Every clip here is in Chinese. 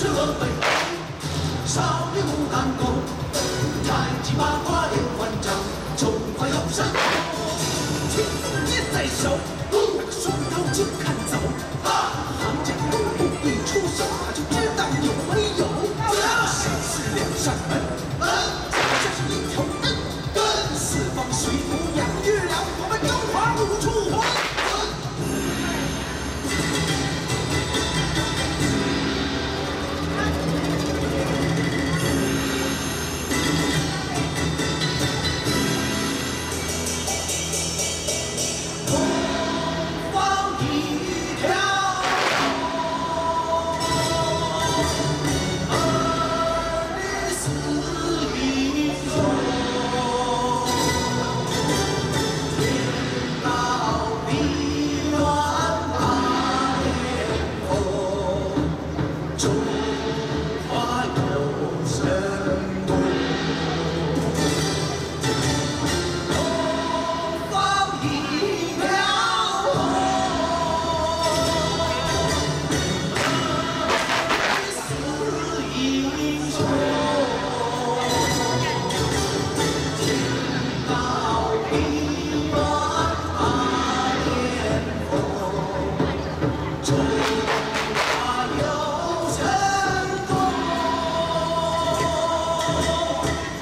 是合肥，少林武当功，太极八卦连环掌，中华有神功，青龙剑在手。一弯，中华有神功，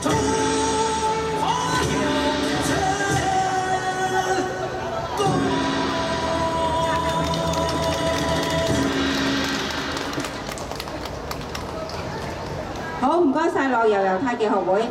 中华有神功。好，唔该晒，乐悠悠太极学会。